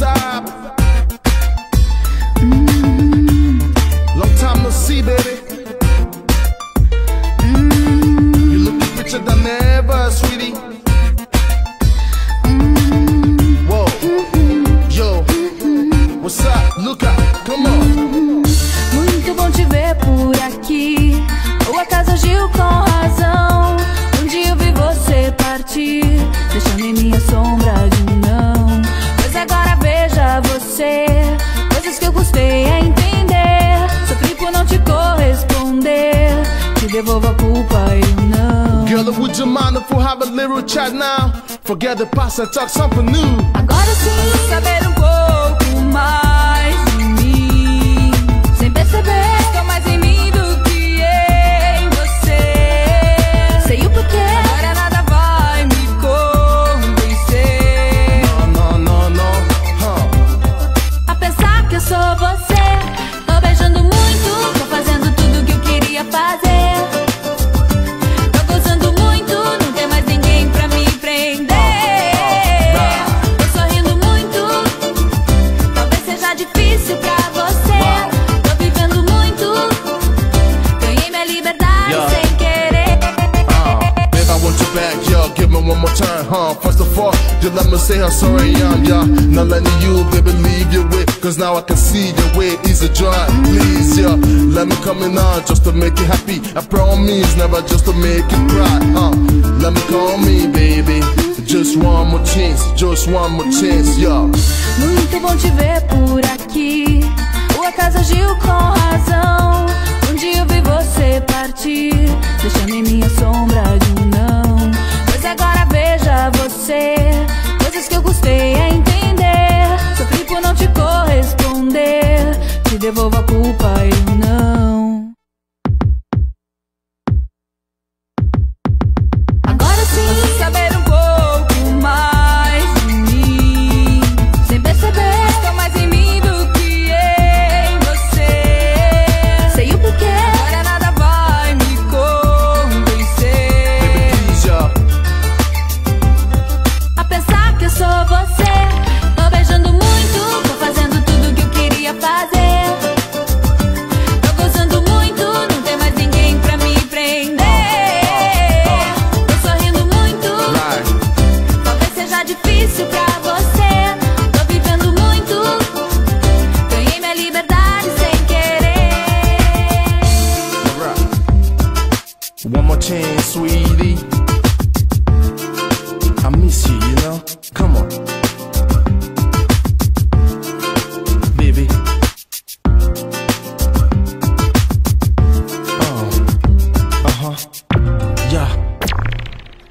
What's up? Mm-hmm. Long time no see, baby. Girl, would you mind if we have a little chat now? Forget the past and talk something new. Agora sim, saber um pouco mais de mim. Sem perceber, huh? First of all, just let me say how sorry I am, yeah. Not letting you, baby, leave your way. Cause now I can see your way is a joy. Please, yeah. Let me come in on just to make you happy. I promise, never just to make you cry, huh? Let me call me, baby. Just one more chance, just one more chance, yeah. Muito bom te ver por aqui. O acaso agiu com devolvo a culpa, eu não.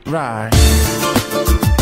Right.